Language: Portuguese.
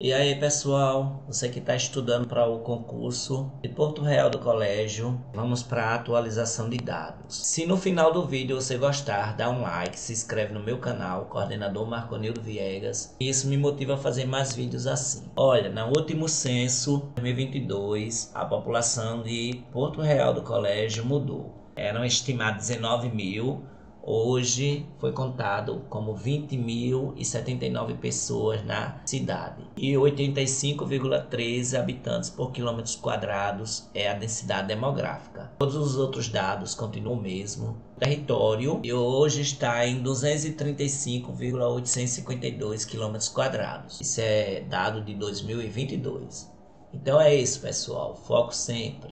E aí, pessoal, você que está estudando para o concurso de Porto Real do Colégio, vamos para a atualização de dados. Se no final do vídeo você gostar, dá um like, se inscreve no meu canal, coordenador Marconildo Viegas. Isso me motiva a fazer mais vídeos assim. Olha, no último censo 2022, a população de Porto Real do Colégio mudou. Eram estimados 19 mil, Hoje foi contado como 20.079 pessoas na cidade e 85,13 habitantes por quilômetros quadrados é a densidade demográfica. Todos os outros dados continuam o mesmo. O território e hoje está em 235,852 quilômetros quadrados. Isso é dado de 2022. Então é isso, pessoal. Foco sempre.